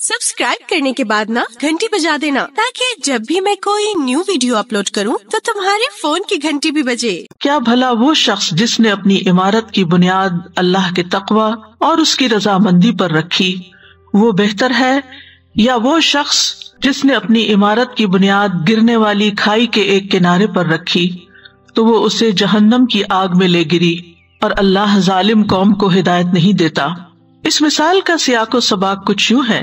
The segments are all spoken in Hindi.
सब्सक्राइब करने के बाद ना घंटी बजा देना, ताकि जब भी मैं कोई न्यू वीडियो अपलोड करूँ तो तुम्हारे फ़ोन की घंटी भी बजे। क्या भला वो शख्स जिसने अपनी इमारत की बुनियाद अल्लाह के तकवा और उसकी रजामंदी पर रखी, वो बेहतर है? या वो शख्स जिसने अपनी इमारत की बुनियाद गिरने वाली खाई के एक किनारे पर रखी तो वो उसे जहन्नम की आग में ले गिरी और अल्लाह जालिम कौम को हिदायत नहीं देता? इस मिसाल का सियाको सबाक कुछ यूँ है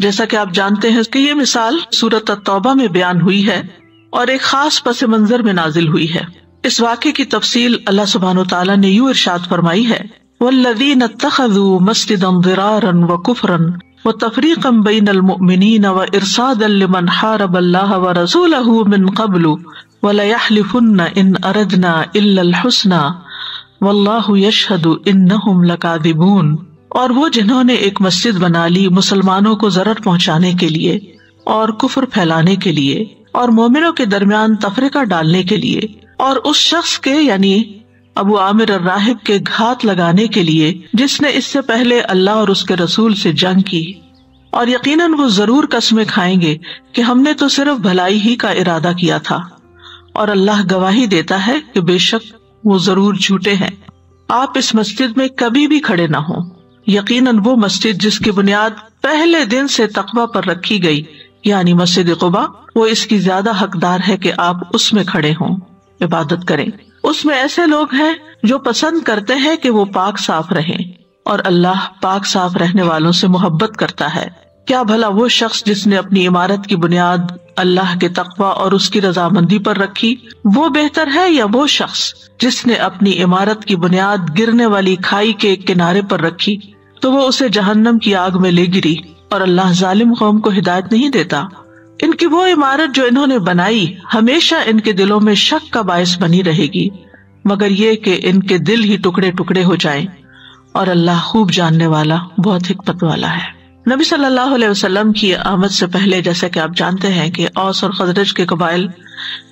जैसा कि आप जानते हैं कि ये मिसाल सूरत तौबा में बयान हुई है और एक खास पस मंजर में नाजिल हुई है। इस वाक्य की तफसील अल्लाह सुबहान तआला ने यूँ इर्शाद फरमाई है वल्लदीन तखज़ू दिरारन व कुफरन व तफरीकम बैनल मुमिनीन व इरसादन लिमन हारब अल्लाह व रसूलहु मिन क़ब्लु व लयहलिफुन्न इन अरदना इल्लल हुस्ना, वल्लाहु यशहदु इन्नहुम लकादिबून और वो जिन्होंने एक मस्जिद बना ली मुसलमानों को जरर पहुँचाने के लिए और कुफर फैलाने के लिए और मोमिनों के दरमियान तफरीका डालने के लिए और उस शख्स के, यानी अबू आमिर राहिब के घात लगाने के लिए जिसने इससे पहले अल्लाह और उसके रसूल से जंग की। और यकीनन वो ज़रूर कस्में खाएँगे कि हमने तो सिर्फ़ भलाई ही का इरादा किया था और अल्लाह गवाही देता है कि बेशक वो ज़रूर झूठे हैं। आप इस मस्जिद में कभी भी खड़े ना हो। यकीनन वो मस्जिद जिसकी बुनियाद पहले दिन से तकबा पर रखी गई, यानी मस्जिद कुबा, वो इसकी ज़्यादा हकदार है कि आप उसमें खड़े हों। इबादत करें। उसमें ऐसे लोग हैं जो पसंद करते हैं कि वो पाक साफ़ रहें, और अल्लाह पाक साफ़ रहने वालों से मोहब्बत करता है। क्या भला वो शख्स जिसने अपनी इमारत की बुनियाद अल्लाह के तकवा और उसकी रजामंदी पर रखी, वो बेहतर है या वो शख्स जिसने अपनी इमारत की बुनियाद गिरने वाली खाई के एक किनारे पर रखी तो वो उसे जहन्नम की आग में ले गिरी और अल्लाह जालिम कौम को हिदायत नहीं देता? इनकी वो इमारत जो इन्होंने बनाई, हमेशा इनके दिलों में शक का बायस बनी रहेगी, मगर ये कि इनके दिल ही टुकड़े टुकड़े हो जाएँ और अल्लाह खूब जानने वाला, बहुत हिकमत वाला है। नबी सल्लल्लाहु अलैहि वसल्लम की आमद से पहले, जैसे कि आप जानते हैं कि औस और खजरज के कबाइल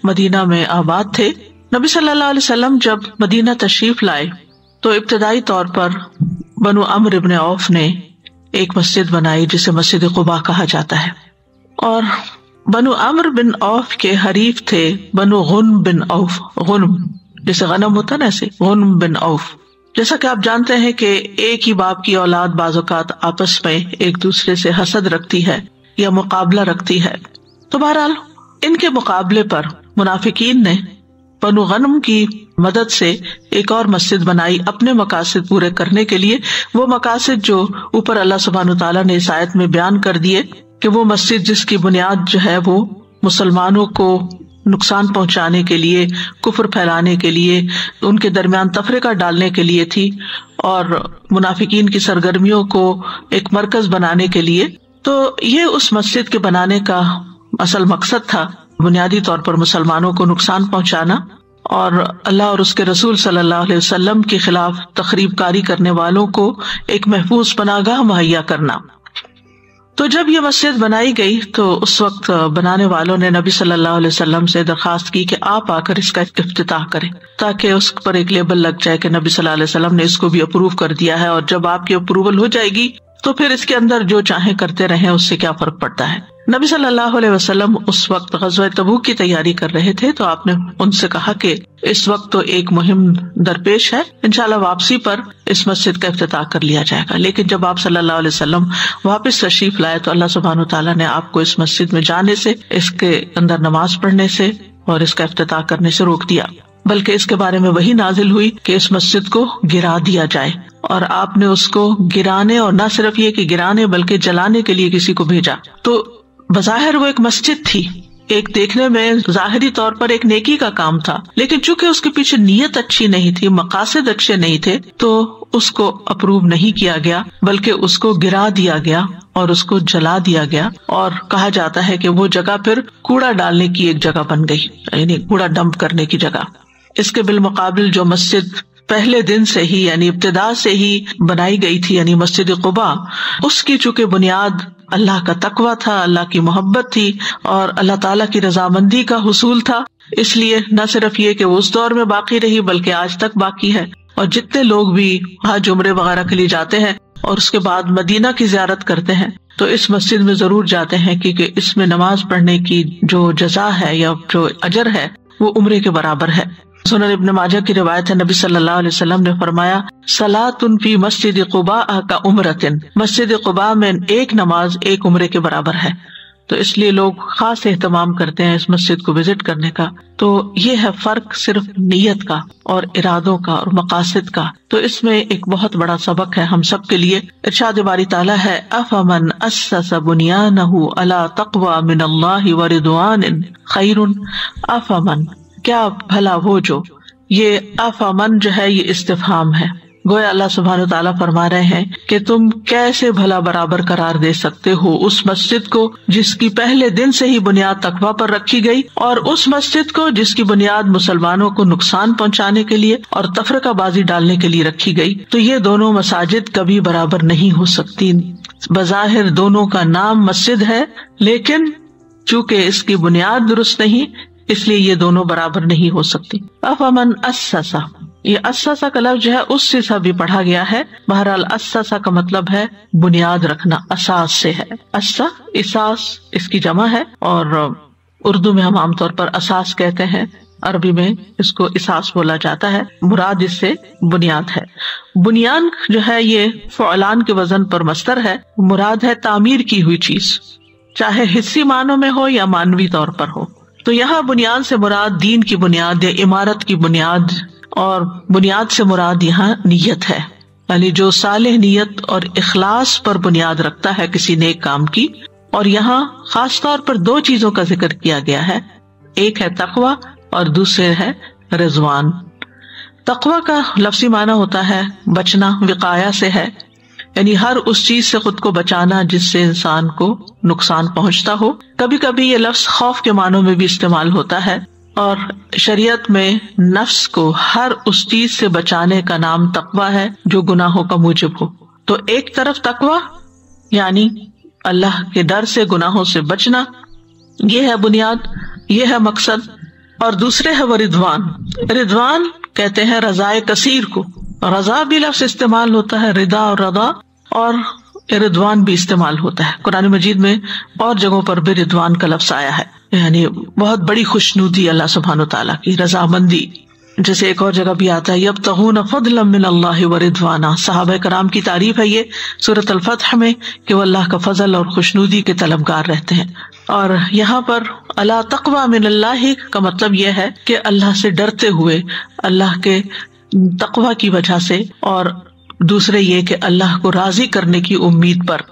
मदीना में आबाद थे, नबी सल्लल्लाहु अलैहि वसल्लम जब मदीना तशरीफ़ लाए तो इब्तदाई तौर पर बनु अमर इब्न औफ ने एक मस्जिद बनाई, जिसे मस्जिद कुबा कहा जाता है। और बनु अमर बिन औफ के हरीफ थे बनु गुन बिन औफ, गुन, जैसे गनम होता ना ऐसे, गुन बिन औफ। जैसा कि आप जानते हैं कि एक ही बाप की औलाद बाजुकात आपस में एक दूसरे से हसद रखती है या मुकाबला रखती है। तो बहरहाल, इनके मुकाबले पर मुनाफिकीन ने बनु गनम की मदद से एक और मस्जिद बनाई अपने मकासद पूरे करने के लिए। वो मकासद जो ऊपर अल्लाह सुबहान तला ने इस आयत में बयान कर दिए कि वो मस्जिद जिसकी बुनियाद जो है वो मुसलमानों को नुकसान पहुँचाने के लिए, कुफर फैलाने के लिए, उनके दरमियान तफरीका डालने के लिए थी और मुनाफिकीन की सरगर्मियों को एक मरकज बनाने के लिए। तो ये उस मस्जिद के बनाने का असल मकसद था, बुनियादी तौर पर मुसलमानों को नुकसान पहुंचाना और अल्लाह और उसके रसूल सल्लल्लाहु अलैहि वसल्लम के खिलाफ तकरीब कारी करने वालों को एक महफूज पनागाह मुहैया करना। तो जब ये मस्जिद बनाई गई तो उस वक्त बनाने वालों ने नबी सल्लल्लाहु अलैहि वसल्लम से दरखास्त की कि आप आकर इसका इफ्तिताह करें, ताकि उस पर एक लेबल लग जाए कि नबी सल्लल्लाहु अलैहि वसल्लम ने इसको भी अप्रूव कर दिया है, और जब आपकी अप्रूवल हो जाएगी तो फिर इसके अंदर जो चाहे करते रहे, उससे क्या फ़र्क पड़ता है? नबी सल्लल्लाहु अलैहि वसल्लम उस वक्त गजवा तबूक की तैयारी कर रहे थे तो आपने उनसे कहा कि इस वक्त तो एक मुहिम दरपेश है, इंशाल्लाह वापसी पर इस मस्जिद का अफ्ताह कर लिया जाएगा। लेकिन जब आप सल्लल्लाहु अलैहि वसल्लम वापस तशरीफ़ लाए तो अल्लाह सुबहान तआला ने आपको इस मस्जिद में जाने से, इसके अंदर नमाज़ पढ़ने से और इसका अफ्ताह करने से रोक दिया। बल्कि इसके बारे में वही नाजिल हुई कि इस मस्जिद को गिरा दिया जाए। और आपने उसको गिराने, और न सिर्फ़ ये कि गिराने, बल्कि जलाने के लिए किसी को भेजा। तो बज़ाहिर वो एक मस्जिद थी। एक देखने में जाहिरी तौर पर एक नेकी का काम था, लेकिन चूँकि उसके पीछे नीयत अच्छी नहीं थी, मकासद अच्छे नहीं थे तो उसको अप्रूव नहीं किया गया, बल्कि उसको गिरा दिया गया और उसको जला दिया गया। और कहा जाता है कि वो जगह फिर कूड़ा डालने की एक जगह बन गई, यानी कूड़ा डंप करने की जगह। इसके बिलमुकाबिल जो मस्जिद पहले दिन से ही, यानी इब्तदा से ही बनाई गई थी, यानी मस्जिद कुबा, उसकी चूँकि बुनियाद अल्लाह का तकवा था, अल्लाह की मोहब्बत थी और अल्लाह ताला की रजामंदी का हसूल था। इसलिए न सिर्फ़ ये कि उस दौर में बाकी रही, बल्कि आज तक बाकी है। और जितने लोग भी हज, उम्र वगैरह के लिए जाते हैं और उसके बाद मदीना की जियारत करते हैं तो इस मस्जिद में ज़रूर जाते हैं क्योंकि इसमें नमाज़ पढ़ने की जो जजा है या जो अजर है, वो उम्र के बराबर है। सुनन इब्न माजा की रिवायत है, नबी सल्लल्लाहु अलैहि वसल्लम ने फरमाया, सलातुन फ़ी मस्जिद कुबा का उम्रतिन। मस्जिद कुबा में एक नमाज़ एक उम्र के बराबर है। तो इसलिए लोग खास एहतमाम करते हैं इस मस्जिद को विज़िट करने का। तो ये है फ़र्क सिर्फ़ नीयत का और इरादों का और मकासद का। तो इसमें एक बहुत बड़ा सबक है हम सब के लिए। इरशाद बारी ताला है, अफमन असस बुनियानहु अला तकवा मिन अल्लाह व रिदवान खैरुन। अफमन। क्या भला वो जो? ये अफमन जो है, ये इस्तेफाम है। गोया अल्लाह सुबहान तला फरमा रहे हैं कि तुम कैसे भला बराबर करार दे सकते हो उस मस्जिद को, जिसकी पहले दिन से ही बुनियाद तकवा पर रखी गई और उस मस्जिद को, जिसकी बुनियाद मुसलमानों को नुकसान पहुँचाने के लिए और तफरकाबाजी डालने के लिए रखी गई। तो ये दोनों मसाजिद कभी बराबर नहीं हो सकती। बज़ाहिर दोनों का नाम मस्जिद है, लेकिन चूँकि इसकी बुनियाद दुरुस्त नहीं इसलिए ये दोनों बराबर नहीं हो सकती। अब अमन अस्सा ये अस्सा का लफ्ज है, उससे सा भी पढ़ा गया है। बहरहाल अस्सा का मतलब है बुनियाद रखना, असास से है। अस्सा, इसास, इसकी जमा है। और उर्दू में हम आमतौर पर असास कहते हैं। अरबी में इसको इसास बोला जाता है। मुराद इससे बुनियाद है। बुनियाद जो है, ये फौलान के वज़न पर मस्तर है। मुराद है तामीर की हुई चीज़। चाहे हिस्सी मानों में हो या मानवी तौर पर हो। तो यहाँ बुनियाद से मुराद दीन की बुनियाद या इमारत की बुनियाद और बुनियाद से मुराद यहाँ नीयत है। यानी जो साल नीयत और इखलास पर बुनियाद रखता है किसी नेक काम की, और यहाँ खास तौर पर दो चीज़ों का ज़िक्र किया गया है। एक है तकवा और दूसरे है रिजवान। तकवा का लफ्सी माना होता है बचना, विकाया से है। यानी हर उस चीज़ से खुद को बचाना जिससे इंसान को नुकसान पहुँचता हो। कभी कभी ये लफ्ज खौफ के मानों में भी इस्तेमाल होता है और शरीयत में नफ्स को हर उस चीज़ से बचाने का नाम तकवा है जो गुनाहों का मूजब हो। तो एक तरफ़ तकवा, यानी अल्लाह के डर से गुनाहों से बचना यह है बुनियाद, ये है मकसद, और दूसरे है वो रिदवान रिदवान कहते हैं रजाए कसीर को। रजा भी लफ्ज इस्तेमाल होता है रिदा और रदा। और रिदवान भी इस्तेमाल होता है। कुरान मजीद में और जगहों पर भी रिदवान का लफ्ज आया है। यानी बहुत बड़ी खुशनुदी अल्लाह सुबहान तला की रजामंदी। जैसे एक और जगह भी आता है अब तहून व रिदवाना। साहब कराम की तारीफ़ है ये, सूरत अलफतह में, कि वो अल्लाह का फजल और खुशनुदी के तलबगार रहते हैं। और यहाँ पर अल्लाह तकवा मिन अल्लाह का मतलब यह है कि अल्लाह से डरते हुए, अल्लाह के तकवा की वजह से और दूसरे ये कि अल्लाह को राज़ी करने की उम्मीद पर,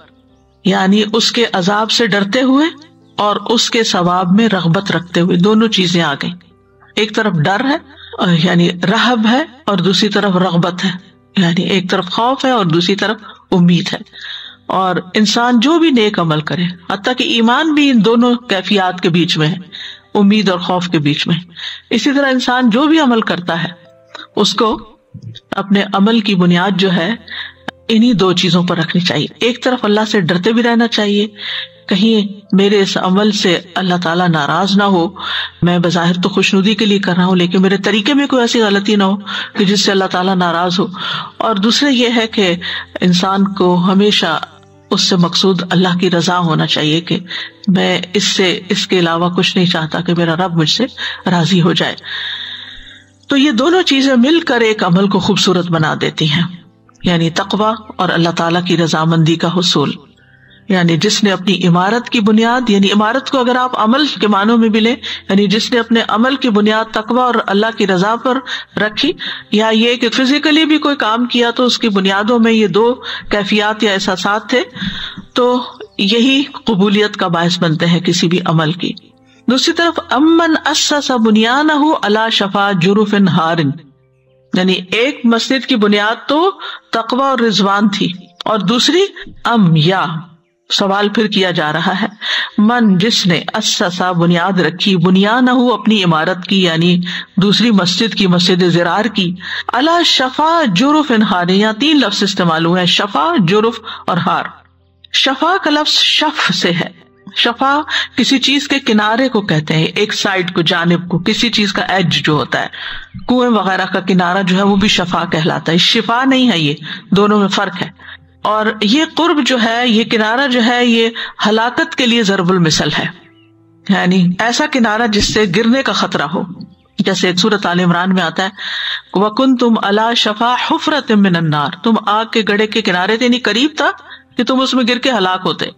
यानी उसके अजाब से डरते हुए और उसके सवाब में रगबत रखते हुए दोनों चीज़ें आ गई। एक तरफ़ डर है यानी रहब है और दूसरी तरफ़ रगबत है, यानी एक तरफ़ खौफ है और दूसरी तरफ़ उम्मीद है। और इंसान जो भी नेक अमल करे हती कि ईमान भी इन दोनों कैफियात के बीच में है, उम्मीद और खौफ के बीच में इसी तरह इंसान जो भी अमल करता है, उसको अपने अमल की बुनियाद जो है, इन्हीं दो चीज़ों पर रखनी चाहिए। एक तरफ़ अल्लाह से डरते भी रहना चाहिए, कहीं मेरे इस अमल से अल्लाह ताला नाराज़ ना हो, मैं बाहिर तो खुशनुदी के लिए कर रहा हूँ, लेकिन मेरे तरीके में कोई ऐसी गलती ना हो कि जिससे अल्लाह ताला नाराज़ हो। और दूसरे ये है कि इंसान को हमेशा उससे मकसूद अल्लाह की रजा होना चाहिए कि मैं इससे, इसके अलावा कुछ नहीं चाहता कि मेरा रब मुझसे राज़ी हो जाए। तो ये दोनों चीज़ें मिलकर एक अमल को खूबसूरत बना देती हैं। यानी तकवा और अल्लाह ताला की रजामंदी का हसूल। यानी जिसने अपनी इमारत की बुनियाद, यानी इमारत को अगर आप अमल के मानों में मिले यानी जिसने अपने अमल की बुनियाद, तकवा और अल्लाह की रजा पर रखी, या ये कि फिजिकली भी कोई काम किया तो उसकी बुनियादों में ये दो कैफियत या एहसास थे तो यही कबूलियत का बायस बनते हैं किसी भी अमल की। दूसरी तरफ़ अमन असा बुनियान हो अला शफा जुरुफिन हारिन। यानी एक मस्जिद की बुनियाद तो तकवा और रिजवान थी। और दूसरी, अम या, सवाल फिर किया जा रहा है। मन जिसने अस्सा बुनियाद रखी बुनियाद हो अपनी इमारत की, यानी दूसरी मस्जिद की, मस्जिद जरार की, अला शफा जुरुफ इन हार, यहाँ तीन लफ्ज इस्तेमाल हुए हैं, शफा, जुरुफ और हार। शफा का लफ्ज शफ से है। शफा किसी चीज़ के किनारे को कहते हैं, एक साइड को, जानब को, किसी चीज़ का एज जो होता है। कुएँ वगैरह का किनारा जो है, वो भी शफा कहलाता है। शिफा नहीं है ये, दोनों में फ़र्क है। और ये कुर्ब जो है, ये किनारा जो है, ये हलाकत के लिए जरबुल मिसल है। यानी ऐसा किनारा जिससे गिरने का खतरा हो। जैसे सूरत आल इमरान में आता है वकुन तुम अला शफा हुफरत मिनन्नार। तुम आग के गड़े के किनारे थे, नहीं, करीब था कि तुम उसमें गिर के हलाक होते।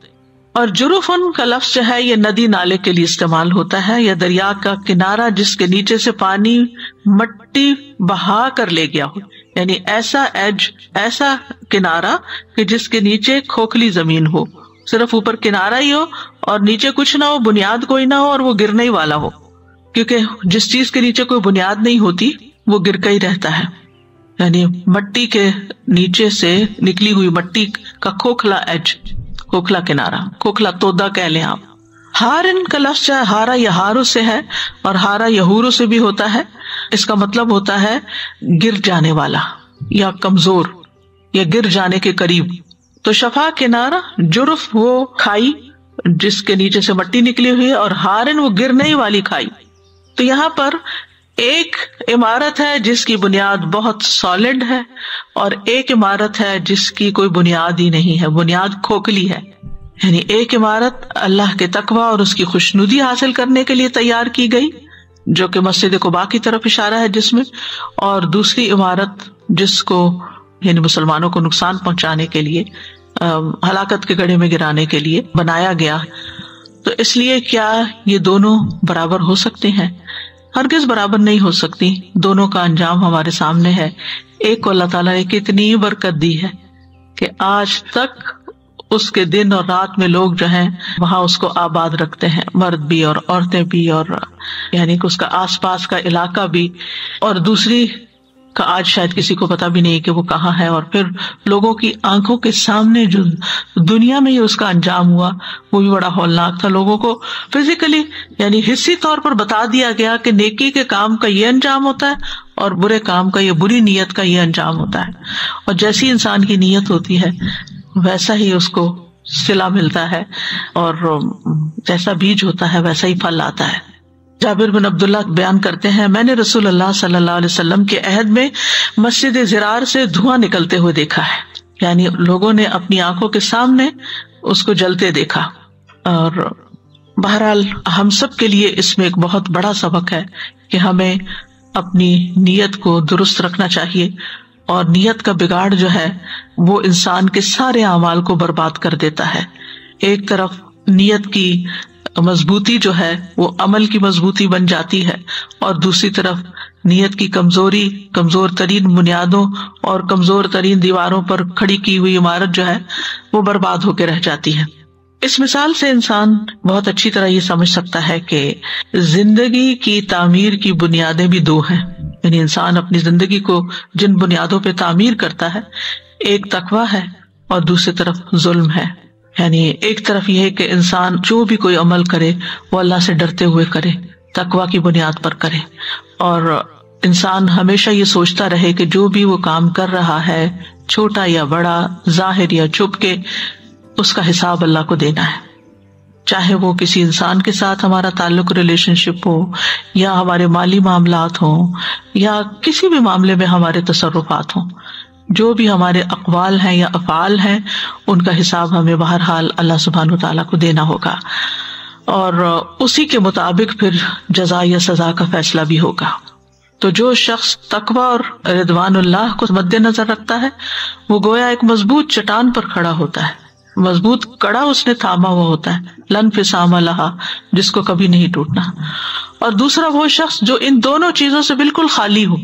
और जुरुफन का लफ्ज जो है, ये नदी नाले के लिए इस्तेमाल होता है, या दरिया का किनारा जिसके नीचे से पानी मट्टी बहा कर ले गया हो। यानी ऐसा एज ऐसा किनारा कि जिसके नीचे खोखली ज़मीन हो। सिर्फ़ ऊपर किनारा ही हो और नीचे कुछ ना हो, बुनियाद कोई ना हो और वो गिरने ही वाला हो। क्योंकि जिस चीज़ के नीचे कोई बुनियाद नहीं होती, वो गिर का ही रहता है। यानी मट्टी के नीचे से निकली हुई मट्टी का खोखला एज खोखला किनारा, खोखला तोदा कह लें आप। हार इन का लफ्ज चाहे हारा या हारो से है और हारा यहूरो से भी होता है। इसका मतलब होता है गिर जाने वाला या कमज़ोर या गिर जाने के करीब। तो शफा किनारा, जुर्फ वो खाई जिसके नीचे से मट्टी निकली हुई है और हारिन वो गिरने वाली खाई। तो यहाँ पर एक इमारत है जिसकी बुनियाद बहुत सॉलिड है और एक इमारत है जिसकी कोई बुनियाद ही नहीं है, बुनियाद खोखली है। यानी एक इमारत अल्लाह के तकवा और उसकी खुशनुदी हासिल करने के लिए तैयार की गई, जो कि मस्जिद कुबा की तरफ़ इशारा है जिसमें, और दूसरी इमारत जिसको, यानी मुसलमानों को नुकसान पहुँचाने के लिए हलाकत के गढ़े में गिराने के लिए बनाया गया। तो इसलिए क्या ये दोनों बराबर हो सकते हैं? हरगिज बराबर नहीं हो सकती। दोनों का अंजाम हमारे सामने है। एक को अल्लाह ताला ने कितनी बरकत दी है कि आज तक उसके दिन और रात में लोग जो हैं, वहाँ उसको आबाद रखते हैं। मर्द भी और औरतें भी और, यानी कि उसका आसपास का इलाका भी। और दूसरी का आज शायद किसी को पता भी नहीं कि वो कहाँ है, और फिर लोगों की आँखों के सामने जो दुनिया में ही उसका अंजाम हुआ, वो भी बड़ा हौलनाक था। लोगों को फिजिकली यानी हिस्सी तौर पर बता दिया गया कि नेकी के काम का ये अंजाम होता है, और बुरे काम का ये बुरी नीयत का ये अंजाम होता है। और जैसी इंसान की नीयत होती है, वैसा ही उसको सिला मिलता है, और जैसा बीज होता है, वैसा ही फल आता है। जाबिर बिन अब्दुल्ला बयान करते हैं, मैंने रसूल अल्लाह सल्लल्लाहु अलैहि वसल्लम के अहद में मस्जिद जिरार से धुआँ निकलते हुए देखा है। यानी लोगों ने अपनी आँखों के सामने उसको जलते देखा। और बहरहाल हम सब के लिए इसमें एक बहुत बड़ा सबक है कि हमें अपनी नीयत को दुरुस्त रखना चाहिए। और नीयत का बिगाड़ जो है, वो इंसान के सारे अमाल को बर्बाद कर देता है। एक तरफ़ नीयत की मजबूती जो है, वो अमल की मजबूती बन जाती है। और दूसरी तरफ़, नीयत की कमज़ोरी, कमज़ोर तरीन बुनियादों और कमज़ोर तरीन दीवारों पर खड़ी की हुई इमारत जो है, वो बर्बाद होकर रह जाती है। इस मिसाल से इंसान बहुत अच्छी तरह ये समझ सकता है कि ज़िंदगी की तामीर की बुनियादें भी दो हैं। यानी इंसान अपनी ज़िंदगी को जिन बुनियादों पर तामीर करता है, एक तकवा है और दूसरी तरफ़ जुल्म है। यानी एक तरफ़ यह है कि इंसान जो भी कोई अमल करे, वो अल्लाह से डरते हुए करे, तकवा की बुनियाद पर करे। और इंसान हमेशा ये सोचता रहे कि जो भी वो काम कर रहा है, छोटा या बड़ा, ज़ाहिर या छुप के उसका हिसाब अल्लाह को देना है। चाहे वो किसी इंसान के साथ हमारा ताल्लुक रिलेशनशिप हो, या हमारे माली मामला हो, या किसी भी मामले में हमारे तसरुफात हों। जो भी हमारे अकवाल हैं या अफ़ाल हैं, उनका हिसाब हमें बहरहाल अल्लाह सुबहान तला को देना होगा। और उसी के मुताबिक फिर जजा या सजा का फैसला भी होगा। तो जो शख्स तकवा और रिदवान को मद्देनजर रखता है, वो गोया एक मज़बूत चटान पर खड़ा होता है। मज़बूत कड़ा उसने थामा हुआ होता है। लन फिसामा लहा, जिसको कभी नहीं टूटना। और दूसरा वो शख्स जो इन दोनों चीज़ों से बिल्कुल खाली हो।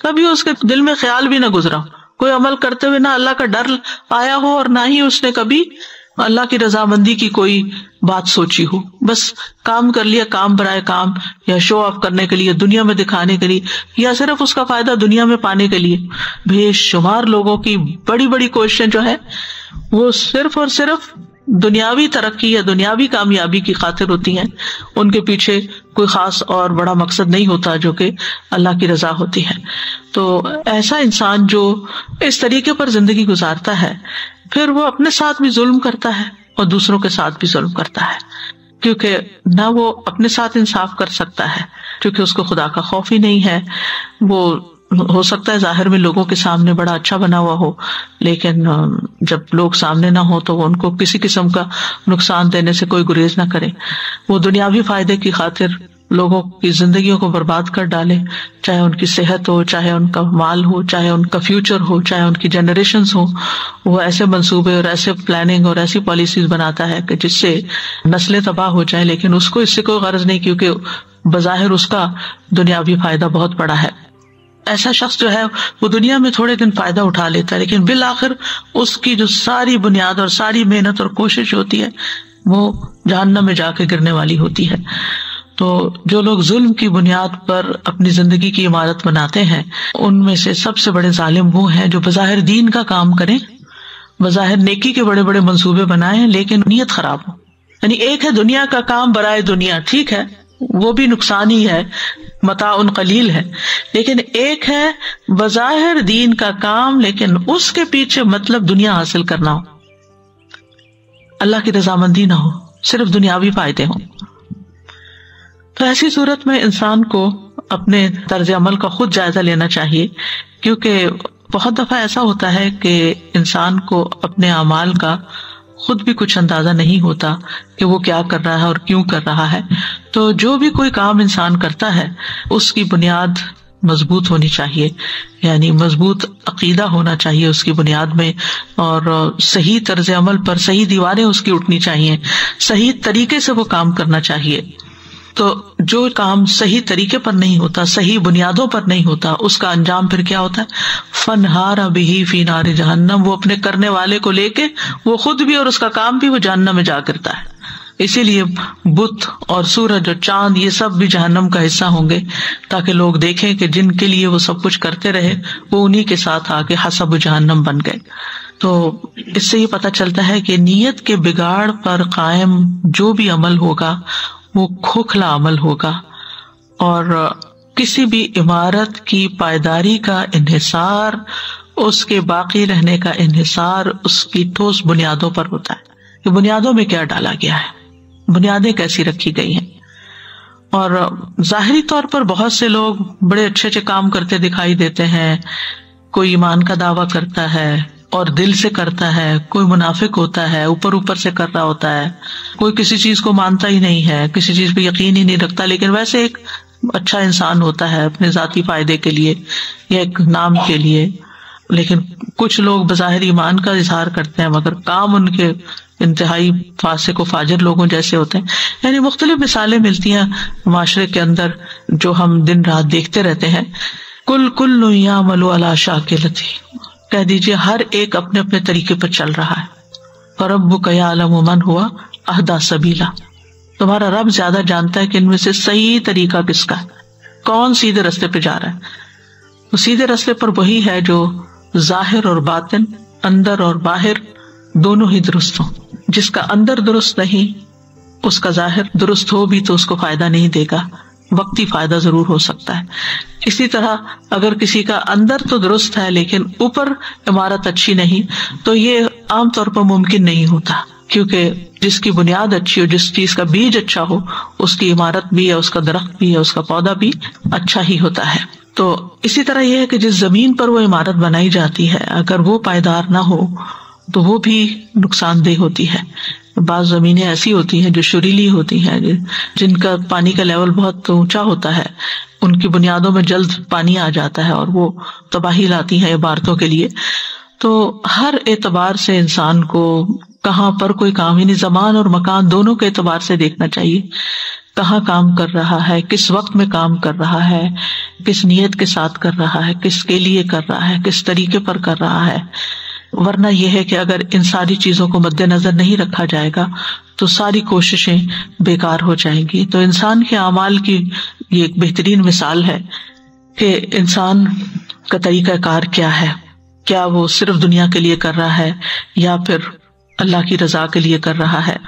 कभी उसके दिल में ख्याल भी ना गुजरा। कोई अमल करते हुए ना अल्लाह का डर आया हो और ना ही उसने कभी अल्लाह की रजामंदी की कोई बात सोची हो। बस काम कर लिया, काम बनाए काम, या शो ऑफ़ करने के लिए, दुनिया में दिखाने के लिए, या सिर्फ़ उसका फ़ायदा दुनिया में पाने के लिए। बेशुमार लोगों की बड़ी बड़ी क्वेश्चन जो है, वो सिर्फ़ और सिर्फ़ दुनियावी तरक्की या दुनियावी कामयाबी की खातिर होती हैं, उनके पीछे कोई खास और बड़ा मकसद नहीं होता जो कि अल्लाह की रजा होती है। तो ऐसा इंसान जो इस तरीके पर ज़िंदगी गुजारता है, फिर वो अपने साथ भी जुल्म करता है और दूसरों के साथ भी जुल्म करता है। क्योंकि ना वो अपने साथ इंसाफ कर सकता है, क्योंकि उसको खुदा का खौफ ही नहीं है, वो हो सकता है ज़ाहिर में लोगों के सामने बड़ा अच्छा बना हुआ हो, लेकिन जब लोग सामने ना हो तो वो उनको किसी किस्म का नुकसान देने से कोई गुरेज ना करे। वो दुनियावी फ़ायदे की खातिर लोगों की जिंदगियों को बर्बाद कर डाले, चाहे उनकी सेहत हो, चाहे उनका माल हो, चाहे उनका फ्यूचर हो, चाहे उनकी जनरेशन हो, वो ऐसे मंसूबे और ऐसे प्लानिंग और ऐसी पॉलिसीज़ बनाता है कि जिससे नस्लें तबाह हो जाए, लेकिन उसको इससे कोई गर्ज नहीं क्योंकि बज़ाहिर उसका दुनियावी फ़ायदा बहुत बड़ा है। ऐसा शख्स जो है, वो दुनिया में थोड़े दिन फ़ायदा उठा लेता है, लेकिन बिल आखिर उसकी जो सारी बुनियाद और सारी मेहनत और कोशिश होती है, वो जहन्नम में जाके गिरने वाली होती है। तो जो लोग जुल्म की बुनियाद पर अपनी ज़िंदगी की इमारत बनाते हैं, उनमें से सबसे बड़े जालिम वो हैं जो बज़ाहिर दीन का काम करें, बज़ाहिर नेकी के बड़े बड़े मंसूबे बनाए, लेकिन नीयत खराब हो। यानी एक है दुनिया का काम, बराए दुनिया, ठीक है? वो भी नुकसान ही है मता उन कलील है। लेकिन एक है, बज़ाहिर दीन का काम, लेकिन उसके पीछे मतलब दुनिया हासिल करना हो। अल्लाह की रजामंदी ना हो, सिर्फ़ दुनियावी फ़ायदे हों। तो ऐसी सूरत में इंसान को अपने तर्ज अमल का खुद जायजा लेना चाहिए, क्योंकि बहुत दफ़ा ऐसा होता है कि इंसान को अपने अमाल का खुद भी कुछ अंदाज़ा नहीं होता कि वो क्या कर रहा है और क्यों कर रहा है। तो जो भी कोई काम इंसान करता है, उसकी बुनियाद मज़बूत होनी चाहिए। यानी मज़बूत अकीदा होना चाहिए उसकी बुनियाद में और सही तर्ज अमल पर सही दीवारें उसकी उठनी चाहिए। सही तरीके से वो काम करना चाहिए। तो जो काम सही तरीके पर नहीं होता, सही बुनियादों पर नहीं होता, उसका अंजाम फिर क्या होता है? फनहार अभी फ़ी नार जहन्नम। वो अपने करने वाले को लेके, वो खुद भी और उसका काम भी वो जहन्नम में जा गिरता है। इसीलिए बुत और सूरज और चाँद, ये सब भी जहन्नम का हिस्सा होंगे, ताकि लोग देखें कि जिनके लिए वो सब कुछ करते रहे, वो उन्हीं के साथ आके हसब जहन्नम बन गए। तो इससे ये पता चलता है कि नीयत के बिगाड़ पर कायम जो भी अमल होगा वो खोखला अमल होगा और किसी भी इमारत की पायदारी का इन्हिसार, उसके बाकी रहने का इन्हिसार, उसकी ठोस बुनियादों पर होता है। कि बुनियादों में क्या डाला गया है? बुनियादें कैसी रखी गई हैं? और जाहरी तौर पर बहुत से लोग बड़े अच्छे अच्छे काम करते दिखाई देते हैं। कोई ईमान का दावा करता है और दिल से करता है, कोई मुनाफिक होता है, ऊपर ऊपर से कर रहा होता है। कोई किसी चीज़ को मानता ही नहीं है, किसी चीज़ पे यकीन ही नहीं रखता, लेकिन वैसे एक अच्छा इंसान होता है अपने जाती फ़ायदे के लिए, या एक नाम के लिए। लेकिन कुछ लोग बज़ाहिर ईमान का इजहार करते हैं, मगर काम उनके इंतहाई फासे को फाजर लोगों जैसे होते हैं। यानी मुख्तलिफ़ मिसालें मिलती हैं माशरे के अंदर, जो हम दिन रात देखते रहते हैं। कुल कुल या मलो अला शाह के लती कह दीजिए, हर एक अपने अपने तरीके पर चल रहा है। और रब कया आलम हुआ अहदा सबीला। तुम्हारा रब ज़्यादा जानता है कि इनमें से सही तरीका किसका कौन सीधे रस्ते पे जा रहा है? तो सीधे रास्ते पर वही है जो ज़ाहिर और बातिन, अंदर और बाहर, दोनों ही दुरुस्त हो। जिसका अंदर दुरुस्त नहीं, उसका ज़ाहिर दुरुस्त हो भी तो उसको फ़ायदा नहीं देगा। वक्ती फ़ायदा ज़रूर हो सकता है। इसी तरह अगर किसी का अंदर तो दुरुस्त है, लेकिन ऊपर इमारत अच्छी नहीं तो ये आमतौर पर मुमकिन नहीं होता, क्योंकि जिसकी बुनियाद अच्छी हो जिस चीज़ का बीज अच्छा हो, उसकी इमारत भी है, उसका दरख्त भी है, उसका पौधा भी अच्छा ही होता है। तो इसी तरह यह है कि जिस ज़मीन पर वो इमारत बनाई जाती है, अगर वो पायदार ना हो तो वो भी नुकसानदेह होती है। बाज जमीनें ऐसी होती हैं जो शुरीली होती हैं, जिनका पानी का लेवल बहुत ऊँचा होता है। उनकी बुनियादों में जल्द पानी आ जाता है और वो तबाही लाती हैं इबारतों के लिए। तो हर एतबार से इंसान को कहाँ पर कोई काम नहीं जमान और मकान दोनों के एतबार से देखना चाहिए। कहाँ काम कर रहा है, किस वक्त में काम कर रहा है, किस नीयत के साथ कर रहा है, किसके लिए कर रहा है, किस तरीके पर कर रहा है। वरना यह है कि अगर इन सारी चीज़ों को मद्देनजर नहीं रखा जाएगा तो सारी कोशिशें बेकार हो जाएँगी। तो इंसान के अमाल की ये एक बेहतरीन मिसाल है कि इंसान का तरीका कार क्या है? क्या वो सिर्फ़ दुनिया के लिए कर रहा है या फिर अल्लाह की रजा के लिए कर रहा है।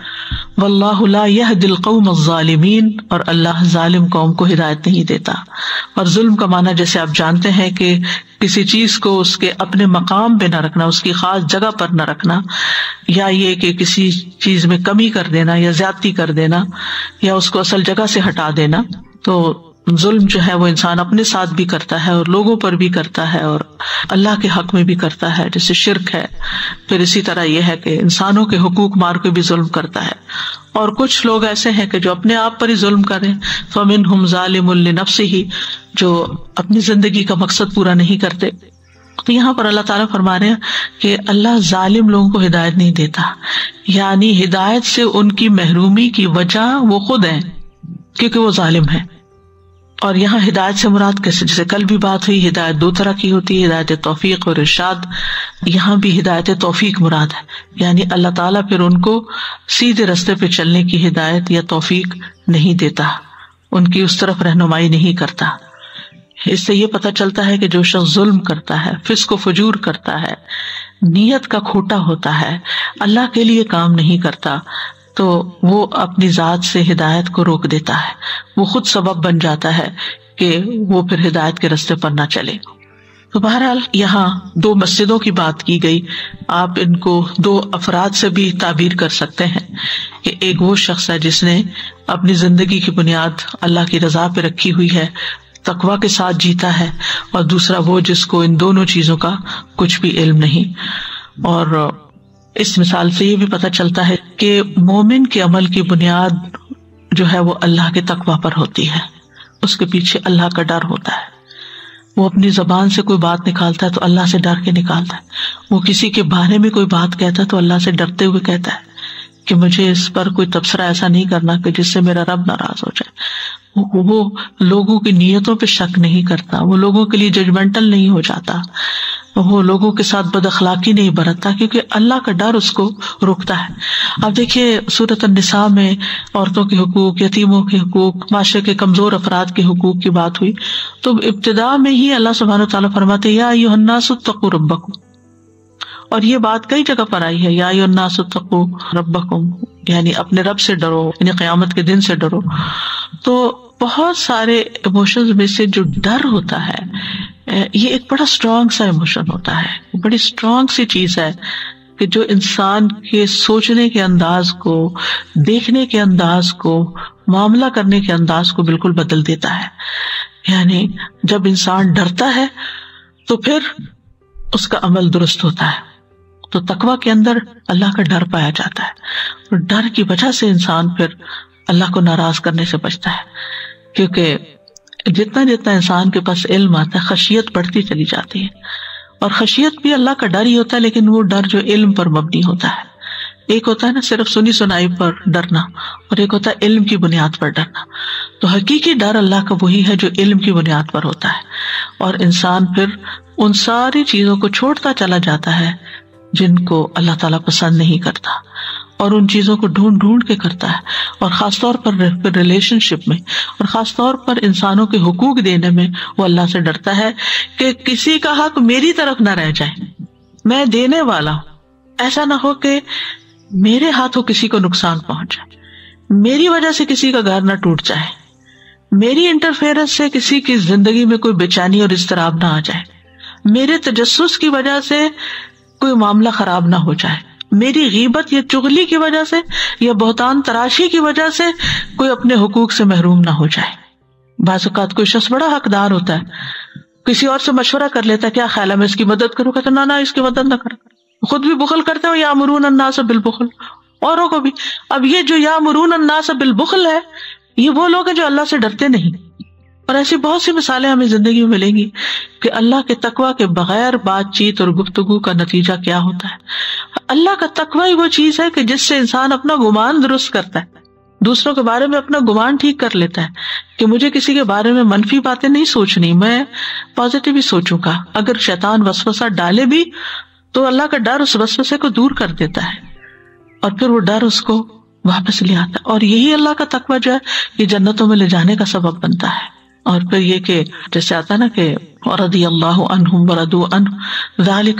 वल्लाह यह दिल कौमजालिमीन और अल्लाह जालिम कौम को हिदायत नहीं देता। और जुल्म का माना, जैसे आप जानते हैं कि किसी चीज़ को उसके अपने मकाम पे न रखना, उसकी खास जगह पर न रखना, या ये कि किसी चीज़ में कमी कर देना, या ज्यादती कर देना, या उसको असल जगह से हटा देना तो जुल्म जो है वो इंसान अपने साथ भी करता है और लोगों पर भी करता है और अल्लाह के हक में भी करता है। जैसे शिरक है, फिर इसी तरह यह है कि इंसानों के हकूक मार के भी जुल्म करता है। और कुछ लोग ऐसे हैं कि जो अपने आप पर ही जुल्म करें। फमिन हम जालिमुल नफ्स ही जो अपनी ज़िंदगी का मकसद पूरा नहीं करते। तो यहाँ पर अल्लाह ताला फरमा रहे हैं कि अल्लाह जालिम लोगों को हिदायत नहीं देता। यानी हिदायत से उनकी महरूमी की वजह वो खुद है, क्योंकि वो जालिम है। और यहाँ हिदायत से मुराद कैसे जैसे कल भी बात हुई, हिदायत दो तरह की होती है, हिदायत तोफीक और इर्शाद। यहाँ भी हिदायत तोफीक मुराद है। यानी अल्लाह ताला फिर उनको सीधे रस्ते पे चलने की हिदायत या तोफीक नहीं देता। उनकी उस तरफ़ रहनुमाई नहीं करता। इससे ये पता चलता है कि जो शख्स जुल्म करता है, फिस्को फजूर करता है, नीयत का खोटा होता है, अल्लाह के लिए काम नहीं करता। तो वो अपनी जात से हिदायत को रोक देता है। वो खुद सबब बन जाता है कि वो फिर हिदायत के रास्ते पर ना चले। तो बहरहाल, यहाँ दो मस्जिदों की बात की गई। आप इनको दो अफराद से भी ताबीर कर सकते हैं कि एक वो शख्स है जिसने अपनी ज़िंदगी की बुनियाद अल्लाह की रजा पे रखी हुई है, तकवा के साथ जीता है, और दूसरा वो जिसको इन दोनों चीज़ों का कुछ भी इल्म नहीं। और इस मिसाल से ये भी पता चलता है कि मोमिन के अमल की बुनियाद जो है वो अल्लाह के तकवा पर होती है। उसके पीछे अल्लाह का डर होता है। वो अपनी जबान से कोई बात निकालता है तो अल्लाह से डर के निकालता है। वो किसी के बारे में कोई बात कहता है तो अल्लाह से डरते हुए कहता है। कि मुझे इस पर कोई तबसरा ऐसा नहीं करना कि जिससे मेरा रब नाराज़ हो जाए। वो, लोगों की नीयतों पे शक नहीं करता वो लोगों के लिए जजमेंटल नहीं हो जाता वो लोगों के साथ बद अखलाकी नहीं बरतता क्योंकि अल्लाह का डर उसको रोकता है। अब देखिए सूरत निसा में औरतों के हकूक यतीमों के हकूक माशरे के कमज़ोर अफराद के हकूक की बात हुई तो इब्तदा में ही अल्लाह सुबहान तला फरमाते या युन्नासुत्तकु रब्बकुम। और ये बात कई जगह पर आई है। या युन्नासुत्तकु रब्बकुम, यानी अपने रब से डरो, यानी क़यामत के दिन से डरो। तो बहुत सारे इमोशंस में से जो डर होता है ये एक बड़ा स्ट्रांग सा इमोशन होता है। बड़ी स्ट्रांग सी चीज़ है कि जो इंसान के सोचने के अंदाज को, देखने के अंदाज को, मामला करने के अंदाज को बिल्कुल बदल देता है। यानी जब इंसान डरता है तो फिर उसका अमल दुरुस्त होता है। तो तकवा के अंदर अल्लाह का डर पाया जाता है। और डर की वजह से इंसान फिर अल्लाह को नाराज़ करने से बचता है। क्योंकि जितना जितना इंसान के पास इल्म आता है, खशियत बढ़ती चली जाती है। और खशियत भी अल्लाह का डर ही होता है, लेकिन वो डर जो इल्म पर मबनी होता है। एक होता है ना, सिर्फ़ सुनी सुनाई पर डरना, और एक होता है इल्म की बुनियाद पर डरना। तो हकीकी डर अल्लाह का वही है जो इल्म की बुनियाद पर होता है। और इंसान फिर उन सारी चीज़ों को छोड़ता चला जाता है जिनको अल्लाह ताला पसंद नहीं करता और उन चीज़ों को ढूंढ ढूंढ के करता है। और खासतौर पर रिलेशनशिप में और खासतौर पर इंसानों के हुकूक देने में वो अल्लाह से डरता है कि किसी का हक मेरी तरफ़ ना रह जाए। मैं देने वाला हूँ। ऐसा ना हो कि मेरे हाथों किसी को नुकसान पहुँच जाए। मेरी वजह से किसी का घर ना टूट जाए। मेरी इंटरफेरेंस से किसी की ज़िंदगी में कोई बेचैनी और इसतराब ना आ जाए। मेरे तजस्स की वजह से कोई मामला खराब ना हो जाए। मेरी गीबत या चुगली की वजह से या बहुतान तराशी की वजह से कोई अपने हुकूक से महरूम ना हो जाए। बाजुकात कोई शख्स बड़ा हकदार होता है। किसी और से मशवरा कर लेता है, क्या ख्याल है, मैं इसकी मदद करूँ? कहते ना ना, इसकी मदद ना कर। खुद भी बुखल करते हो या मरून अन्ना से बिलबुखल? औरों को भी, अब ये जो या मरून अन्ना से बिलबुखल है, ये वो लोग हैं जो अल्लाह से डरते नहीं। और ऐसी बहुत सी मिसालें हमें ज़िंदगी में मिलेंगी कि अल्लाह के तकवा के बगैर बातचीत और गुफ्तगु का नतीजा क्या होता है? अल्लाह का तकवा ही वो चीज़ है कि जिससे इंसान अपना गुमान दुरुस्त करता है। दूसरों के बारे में अपना गुमान ठीक कर लेता है कि मुझे किसी के बारे में मनफी बातें नहीं सोचनी, मैं पॉजिटिव ही सोचूँगा। अगर शैतान वसवसा डाले भी तो अल्लाह का डर उस वसवसे को दूर कर देता है और फिर वो डर उसको वापस ले आता है। और यही अल्लाह का तकवा जो है, ये जन्नतों में ले जाने का सबब बनता है। और फिर ये कि जैसे आता ना कि रदी अल्लाह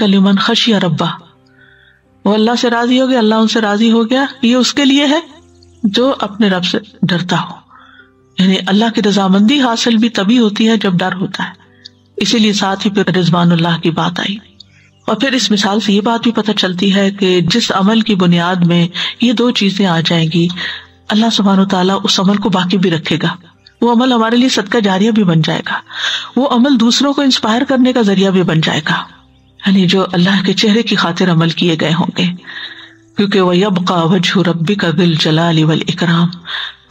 लिमन खशिया रब्बा। वो अल्लाह से राज़ी हो गया, अल्लाह उनसे राज़ी हो गया, ये उसके लिए है जो अपने रब से डरता हो। यानी अल्लाह की रजामंदी हासिल भी तभी होती है जब डर होता है। इसीलिए साथ ही फिर रिजवान की बात आई। और फिर इस मिसाल से ये बात भी पता चलती है कि जिस अमल की बुनियाद में ये दो चीज़ें आ जाएँगी, अल्लाह सुबहान तला उस अमल को बाकी भी रखेगा। वो अमल हमारे लिए सदका जारिया भी बन जाएगा। वो अमल दूसरों को इंस्पायर करने का ज़रिया भी बन जाएगा। यानी जो अल्लाह के चेहरे की खातिर अमल किए गए होंगे। क्योंकि वह यबका वजह रब्बी का दिल जलाल वल इकराम।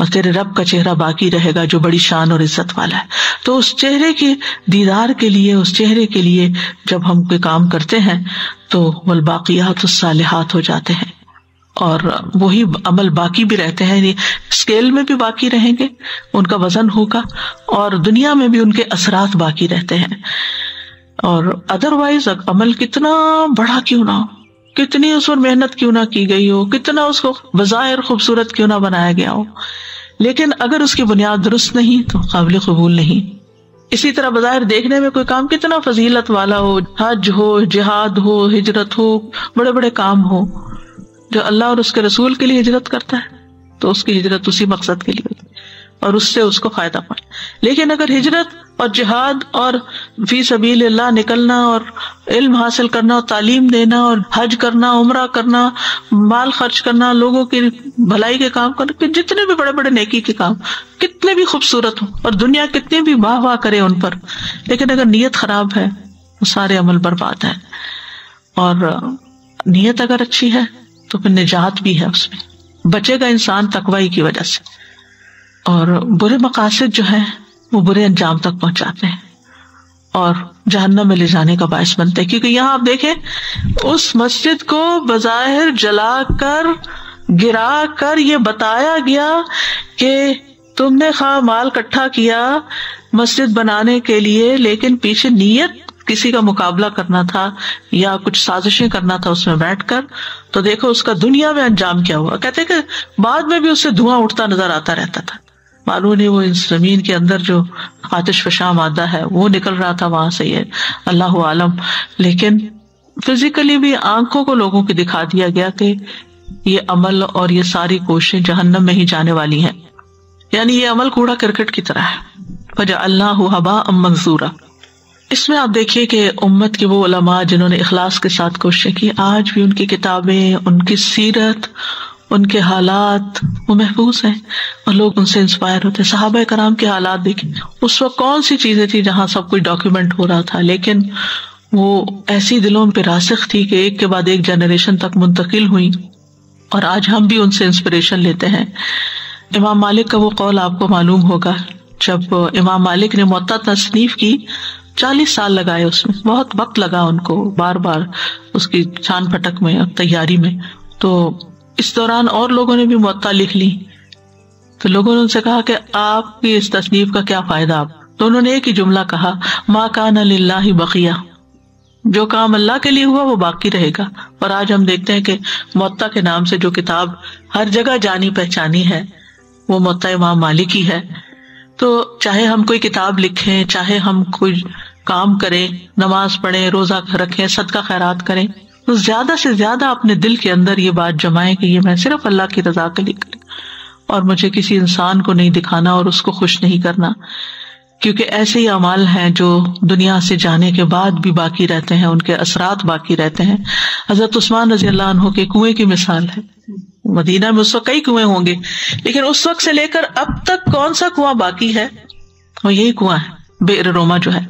और तेरे रब का चेहरा बाकी रहेगा जो बड़ी शान और इज़्ज़त वाला है। तो उस चेहरे के दीदार के लिए, उस चेहरे के लिए जब हम कोई काम करते हैं तो वल बाकियात सालिहात हो जाते हैं। और वही अमल बाकी भी रहते हैं स्केल में भी बाकी रहेंगे, उनका वज़न होगा, और दुनिया में भी उनके असरात बाकी रहते हैं। और अदरवाइज़ अमल कितना बड़ा क्यों ना हो? कितनी उस पर मेहनत क्यों ना की गई हो? कितना उसको बाहिर खूबसूरत क्यों ना बनाया गया हो? लेकिन अगर उसकी बुनियाद दुरुस्त नहीं तो काबिल कबूल नहीं। इसी तरह बाज़ार देखने में कोई काम कितना फजीलत वाला हो, हज हो, जिहाद हो, हिजरत हो बड़े बड़े काम हो। जो अल्लाह और उसके रसूल के लिए हिजरत करता है तो उसकी हिजरत उसी मकसद के लिए होती है और उससे उसको फ़ायदा पाए लेकिन अगर हिजरत और जिहाद और फ़ी सबील निकलना और इल्म हासिल करना और तालीम देना और हज करना, उम्र करना, माल खर्च करना, लोगों की भलाई के काम करना जितने भी बड़े बड़े नेकी के काम, कितने भी खूबसूरत हो और दुनिया कितनी भी वाह वाह करे उन पर, लेकिन अगर नीयत खराब है तो सारे अमल बर्बाद है। और नीयत अगर अच्छी है तो फिर निजात भी है उसमें। बचेगा इंसान तकवाई की वजह से। और बुरे मकासद जो है, वो बुरे अंजाम तक पहुंचाते हैं। और जहन्नम में ले जाने का बायस बनते हैं। क्योंकि यहाँ आप देखें, उस मस्जिद को बजाहिर जलाकर गिरा कर ये बताया गया कि तुमने खा माल इकट्ठा किया मस्जिद बनाने के लिए, लेकिन पीछे नीयत किसी का मुकाबला करना था या कुछ साजिशें करना था उसमें बैठकर तो देखो उसका दुनिया में अंजाम क्या हुआ। कहते कि बाद में भी उससे धुआँ उठता नज़र आता रहता था। मालूम नहीं वो इस ज़मीन के अंदर जो आतिश फशा मादा है, वो निकल रहा था वहाँ से ये। अल्लाह आलम। लेकिन फिजिकली भी आँखों को लोगों को दिखा दिया गया कि ये अमल और ये सारी कोशिशें जहन्नम में ही जाने वाली हैं। यानी ये अमल कूड़ा क्रिकेट की तरह है। वजह अल्लाह हबा मंजूरा। इसमें आप देखिए कि उम्मत के वो उलमा जिन्होंने इखलास के साथ कोशिश की, आज भी उनकी किताबें, उनकी सीरत, उनके हालात, वो महफूज हैं और लोग उनसे इंस्पायर होते हैं। साहब कराम के हालात देखें उस वक्त कौन सी चीज़ें थी जहाँ सब कुछ डॉक्यूमेंट हो रहा था? लेकिन वो ऐसी दिलों पे रासिक थी कि एक के बाद एक जनरेशन तक मुंतकिल हुई और आज हम भी उनसे इंस्पिरेशन लेते हैं। इमाम मालिक का वो कौल आपको मालूम होगा, जब इमाम मालिक ने मत तसनीफ की चालीस साल लगाए उसमें बहुत वक्त लगा उनको बार बार उसकी छान फटक में और तैयारी में। तो इस दौरान और लोगों ने भी मुत्ता लिख ली। तो लोगों ने उनसे कहा कि आपकी इस तसनीफ का क्या फ़ायदा? आप तो उन्होंने एक ही जुमला कहा, माँ कान ही बकिया। जो काम अल्लाह के लिए हुआ वो बाकी रहेगा। और आज हम देखते हैं कि मोत्ता के नाम से जो किताब हर जगह जानी पहचानी है, वो मोत्ता इमाम मालिक ही है। तो चाहे हम कोई किताब लिखें, चाहे हम कोई काम करें, नमाज़ पढ़ें, रोजा रखें, सदका खैरात करें तो ज़्यादा से ज़्यादा अपने दिल के अंदर ये बात जमाएँ कि ये मैं सिर्फ़ अल्लाह की रजा के लिए करें। और मुझे किसी इंसान को नहीं दिखाना और उसको खुश नहीं करना। क्योंकि ऐसे ही अमाल हैं जो दुनिया से जाने के बाद भी बाकी रहते हैं, उनके असरात बाकी रहते हैं। हज़रत उस्मान रज़ी अल्लाह के कुएँ की मिसाल है। मदीना में उस वक्त कई कुएँ होंगे। लेकिन उस वक्त से लेकर अब तक कौन सा कुआँ बाकी है? वो यही कुआँ है, बेर रोमा जो है।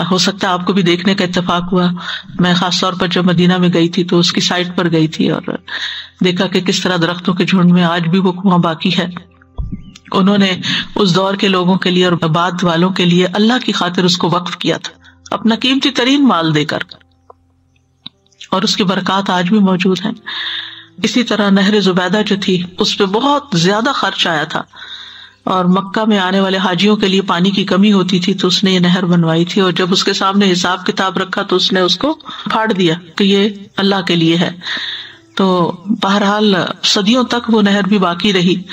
हो सकता है आपको भी देखने का इतफाक हुआ। मैं खास तौर पर जब मदीना में गई थी तो उसकी साइड पर गई थी और देखा कि किस तरह दरख्तों के झुंड में आज भी वो कुआँ बाकी है। उन्होंने उस दौर के लोगों के लिए और बाद वालों के लिए अल्लाह की खातिर उसको वक्फ किया था, अपना कीमती तरीन माल देकर। और उसकी बरकत आज भी मौजूद है। इसी तरह नहर जुबैदा जो थी, उस पर बहुत ज़्यादा खर्च आया था। और मक्का में आने वाले हाजियों के लिए पानी की कमी होती थी तो उसने ये नहर बनवाई थी और जब उसके सामने हिसाब किताब रखा तो उसने उसको फाड़ दिया कि ये अल्लाह के लिए है। तो बहरहाल, सदियों तक वो नहर भी बाकी रही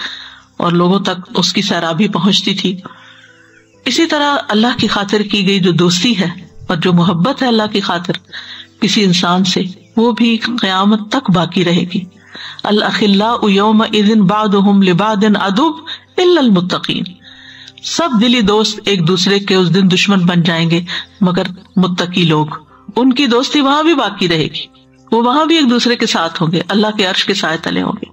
और लोगों तक उसकी सैराबी पहुँचती थी। इसी तरह अल्लाह की खातिर की गई जो दोस्ती है और जो मोहब्बत है अल्लाह की खातिर किसी इंसान से, वो भी क्यामत तक बाकी रहेगी। सब दिली दोस्त एक दूसरे के उस दिन दुश्मन बन जाएँगे, मगर मुत्तकी लोग, उनकी दोस्ती वहाँ भी बाकी रहेगी। वो वहाँ भी एक दूसरे के साथ होंगे, अल्लाह के अर्श के साय तले होंगे।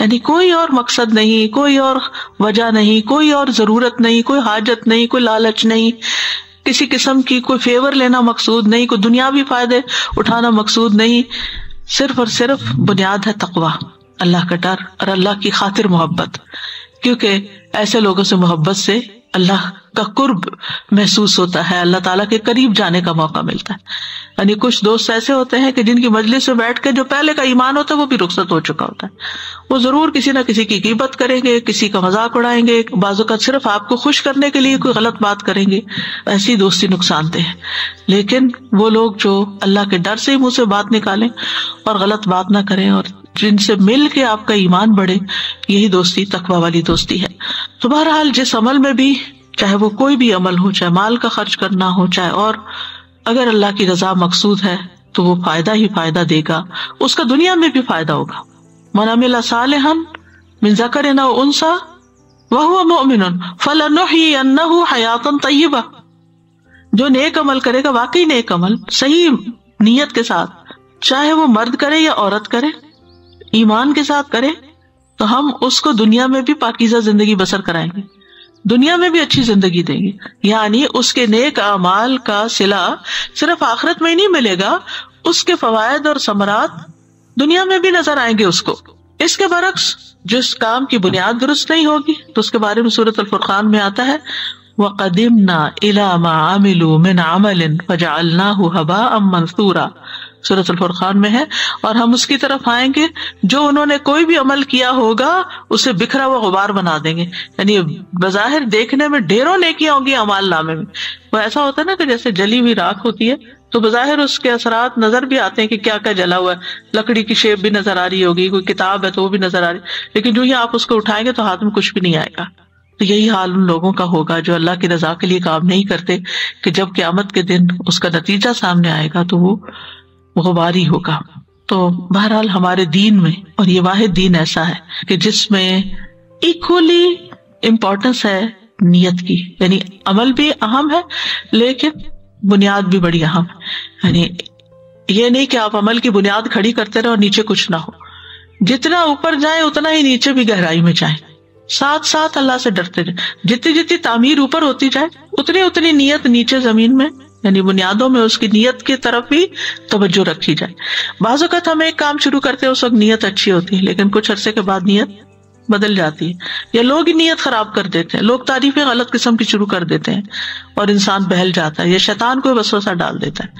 यानी कोई और मकसद नहीं, कोई और वजह नहीं, कोई और ज़रूरत नहीं, कोई हाजत नहीं, कोई लालच नहीं। किसी किस्म की कोई फेवर लेना मकसूद नहीं, कोई दुनियावी फ़ायदे उठाना मकसूद नहीं। सिर्फ़ और सिर्फ़ बुनियाद है तकवा, अल्लाह का डर और अल्लाह की खातिर मोहब्बत, क्योंकि ऐसे लोगों से मोहब्बत से अल्लाह का कुर्ब महसूस होता है, अल्लाह ताला के करीब जाने का मौका मिलता है। यानी कुछ दोस्त ऐसे होते हैं कि जिनकी मजलिस में बैठ के जो पहले का ईमान होता है, वो भी रुखसत हो चुका होता है। वो ज़रूर किसी ना किसी की कीमत करेंगे, किसी का मज़ाक उड़ाएँगे, बाजू का सिर्फ़ आपको खुश करने के लिए कोई गलत बात करेंगे, ऐसी दोस्ती नुकसानदेह है। लेकिन वो लोग जो अल्लाह के डर से ही मुँह से बात निकालें और गलत बात ना करें और जिनसे मिल के आपका ईमान बढ़े, यही दोस्ती, तकवा वाली दोस्ती है। तो बहरहाल, जिस अमल में भी, चाहे वो कोई भी अमल हो, चाहे माल का खर्च करना हो, चाहे और, अगर अल्लाह की रजा मकसूद है तो वो फ़ायदा ही फ़ायदा देगा। उसका दुनिया में भी फ़ायदा होगा। मनामिला सालहन मिन जकर न उनसा वह मोमिन फलनहु हयातन तय्यबा। जो नेक अमल करेगा, वाकई नेक अमल, सही नीयत के साथ, चाहे वो मर्द करे या औरत करे ईमान के साथ करें तो हम उसको दुनिया में भी पाकिजा ज़िंदगी बसर कराएँगे। दुनिया में भी अच्छी ज़िंदगी देंगे। यानी उसके नेक अमाल का सिला सिर्फ़ आखिरत में नहीं मिलेगा, उसके फवायद और समरात दुनिया में भी नज़र आएँगे उसको। इसके बरक्स जिस काम की बुनियाद दुरुस्त नहीं होगी तो उसके बारे में सूरत अल में आता है वह कदिमना इलामा आमिलू मिन अमलिन फजालना हबा अम मंसूरा। सूरत फुरखान में है और हम उसकी तरफ़ आएँगे। जो उन्होंने कोई भी अमल किया होगा, उसे बिखरा हुआ गुबार बना देंगे। यानी बजाहिर देखने में ढेरों नेकियाँ होंगी अमाल नामे में। वो ऐसा होता है ना कि जैसे जली हुई राख होती है तो बजाहिर उसके असरात नज़र भी आते हैं कि क्या क्या जला हुआ है। लकड़ी की शेप भी नज़र आ रही होगी, कोई किताब है तो वो भी नज़र आ रही लेकिन जो ही आप उसको उठाएँगे तो हाथ में कुछ भी नहीं आएगा। तो यही हाल उन लोगों का होगा जो अल्लाह की रजा के लिए काम नहीं करते, कि जब क्यामत के दिन उसका नतीजा सामने आएगा तो वो गुबारी होगा। तो बहरहाल हमारे दीन में, और ये वाहिद दीन ऐसा है कि जिसमें इक्वली इम्पोर्टेंस है नियत की। यानी अमल भी अहम है, लेकिन बुनियाद भी बड़ी अहम है। यानी ये नहीं कि आप अमल की बुनियाद खड़ी करते रहे और नीचे कुछ ना हो। जितना ऊपर जाए, उतना ही नीचे भी गहराई में जाए। साथ साथ अल्लाह से डरते जाए जितनी जितनी तामीर ऊपर होती जाए उतनी उतनी नीयत नीचे ज़मीन में यानी बुनियादों में उसकी नीयत की तरफ़ भी तवज्जो रखी जाए। बाजुकत हम एक काम शुरू करते हैं, उस वक्त नीयत अच्छी होती है, लेकिन कुछ अरसे के बाद नीयत बदल जाती है। या लोग ही नीयत खराब कर देते हैं, लोग तारीफें गलत किस्म की शुरू कर देते हैं, और इंसान बहल जाता है, या शैतान को वसवसा डाल देता है,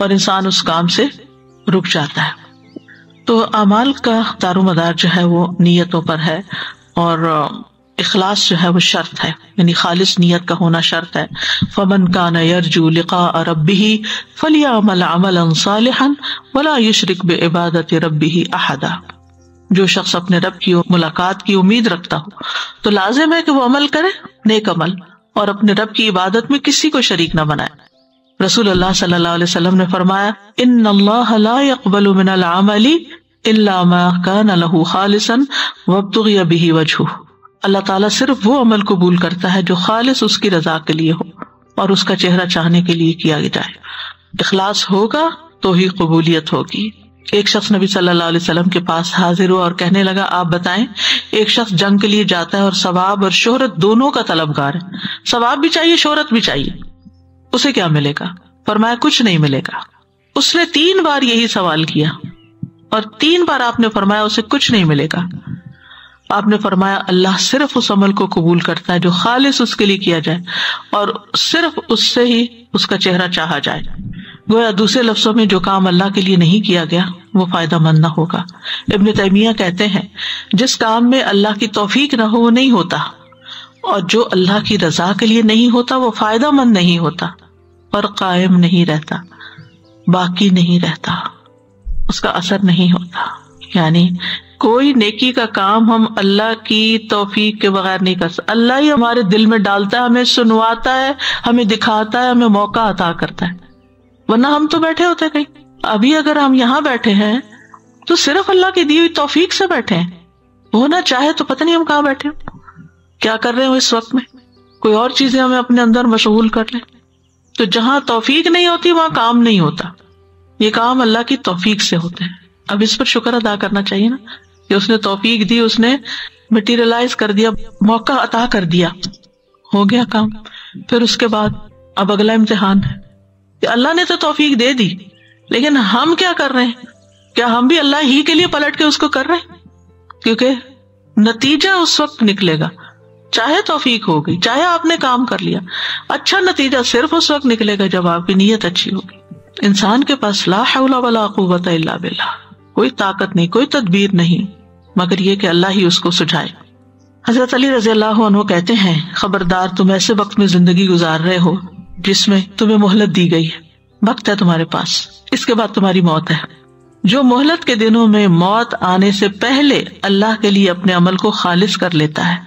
और इंसान उस काम से रुक जाता है। तो अमाल का दारोमदार जो है, वो नीयतों पर है, और इखलास जो है वो शर्त है, यानी खालिश नीयत का होना शर्त है। फमन का नरजू लिका रबी फलिया अमल अमल सालहन, वला युशरिक बे इबादत रबी अहदा। जो शख्स अपने रब की मुलाकात की उम्मीद रखता हो तो लाजिम है कि वो अमल करे, नेक अमल, और अपने रब की इबादत में किसी को शरीक न बनाए। रसूल अल्लाह सल्लल्लाहु अलैहि वसल्लम ने फरमाया इन अल्लाह ला यकबलु मिनल अमली इल्ला बिही वजहू अल्लाह ताला सिर्फ़ वो अमल कबूल करता है जो खालिस उसकी रजा के लिए हो और उसका चेहरा चाहने के लिए किया जाए। इखलास होगा तो ही कबूलियत होगी। एक शख्स नबी सल्लल्लाहु अलैहि वसल्लम के पास हाजिर हुआ और कहने लगा, आप बताएँ, एक शख्स जंग के लिए जाता है और सवाब और शोहरत दोनों का तलबगार है। सवाब भी चाहिए, शोहरत भी चाहिए। उसे क्या मिलेगा? फरमाया, कुछ नहीं मिलेगा। उसने तीन बार यही सवाल किया और तीन बार आपने फरमाया, उसे कुछ नहीं मिलेगा। आपने फरमाया, अल्लाह सिर्फ़ उस अमल को कबूल करता है जो खालिश उसके लिए किया जाए और सिर्फ़ उससे ही उसका चेहरा चाहा जाए। गोया दूसरे लफ्जों में जो काम अल्लाह के लिए नहीं किया गया, वो फ़ायदा मंद ना होगा। इब्न तैमिया कहते हैं, जिस काम में अल्लाह की तोफीक ना हो, वो नहीं होता। और जो अल्लाह की रजा के लिए नहीं होता, वो फ़ायदा मंद नहीं होता पर कायम नहीं रहता, बाकी नहीं रहता, उसका असर नहीं होता। यानी कोई नेकी का काम हम अल्लाह की तोफीक के बगैर नहीं कर सकते। अल्लाह ही हमारे दिल में डालता है, हमें सुनवाता है, हमें दिखाता है, हमें मौका अता करता है। वरना हम तो बैठे होते कहीं। अभी अगर हम यहाँ बैठे हैं तो सिर्फ़ अल्लाह की दी हुई तोफीक से बैठे हैं। होना चाहे तो पता नहीं हम कहाँ बैठे हो। क्या कर रहे हो इस वक्त में? कोई और चीज़ें हमें अपने अंदर मशगूल कर ले। तो जहाँ तोफीक नहीं होती, वहाँ काम नहीं होता। ये काम अल्लाह की तोफीक से होते हैं। अब इस पर शुक्र अदा करना चाहिए ना। कि उसने तोफीक दी, उसने मटीरियलाइज कर दिया, मौका अता कर दिया। हो गया काम। फिर उसके बाद अब अगला इम्तिहान है कि अल्लाह ने तो तोफीक दे दी, लेकिन हम क्या कर रहे हैं? क्या हम भी अल्लाह ही के लिए पलट के उसको कर रहे हैं? क्योंकि नतीजा उस वक्त निकलेगा। चाहे तोफीक हो गई, चाहे आपने काम कर लिया अच्छा नतीजा सिर्फ़ उस वक्त निकलेगा जब आपकी नीयत अच्छी होगी। इंसान के पास ला वला कुवत इल्ला कोई ताकत नहीं, कोई तदबीर नहीं। मगर ये कि अल्लाह ही उसको सुझाए। हज़रत अली रज़ी अल्लाह कहते हैं, खबरदार तुम ऐसे वक्त में ज़िंदगी गुजार रहे हो, जिसमें तुम्हें मोहलत दी गई है। वक्त है तुम्हारे पास। इसके बाद तुम्हारी मौत है। जो मोहलत के दिनों में मौत आने से पहले अल्लाह के लिए अपने अमल को खालिज कर लेता है